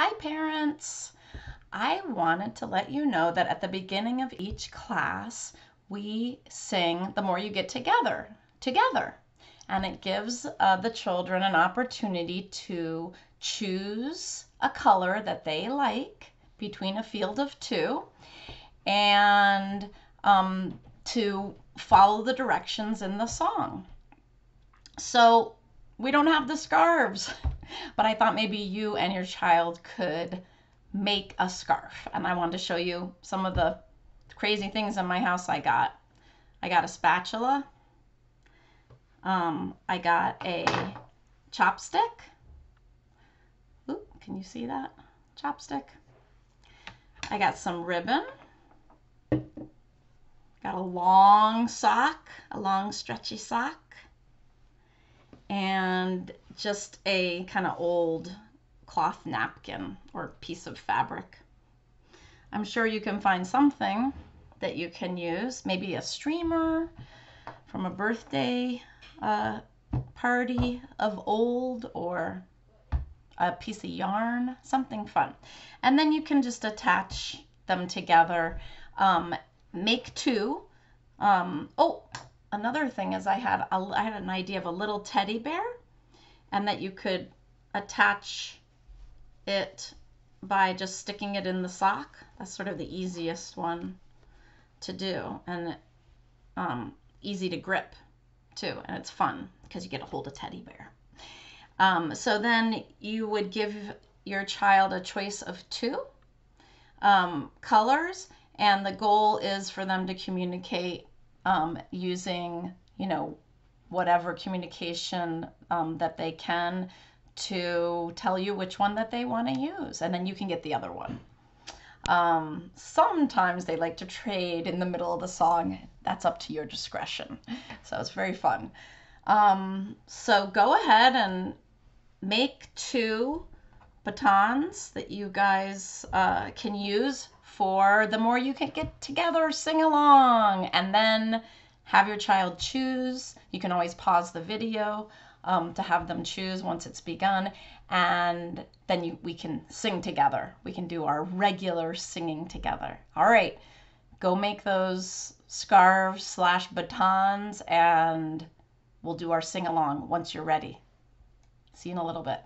Hi, parents. I wanted to let you know that at the beginning of each class, we sing The More You Get Together, together. And it gives uh, the children an opportunity to choose a color that they like between a field of two and um, to follow the directions in the song. So we don't have the scarves, but I thought maybe you and your child could make a scarf. And I wanted to show you some of the crazy things in my house I got. I got a spatula. Um, I got a chopstick. Ooh, can you see that? Chopstick. I got some ribbon. Got a long sock, a long stretchy sock. And just a kind of old cloth napkin or piece of fabric. I'm sure you can find something that you can use, maybe a streamer from a birthday uh, party of old or a piece of yarn, something fun. And then you can just attach them together. Um, make two. Um, oh, another thing is I had a, I had an idea of a little teddy bear and that you could attach it by just sticking it in the sock. That's sort of the easiest one to do and um, easy to grip too. And it's fun because you get a hold of teddy bear. Um, so then you would give your child a choice of two um, colors and the goal is for them to communicate um, using, you know, whatever communication um, that they can to tell you which one that they want to use, and then you can get the other one. Um, sometimes they like to trade in the middle of the song. That's up to your discretion. So it's very fun. Um, so go ahead and make two batons that you guys uh, can use for the more you can get together, sing along, and then have your child choose. You can always pause the video um, to have them choose once it's begun, and then you, we can sing together. We can do our regular singing together. All right, go make those scarves slash batons, and we'll do our sing along once you're ready. See you in a little bit.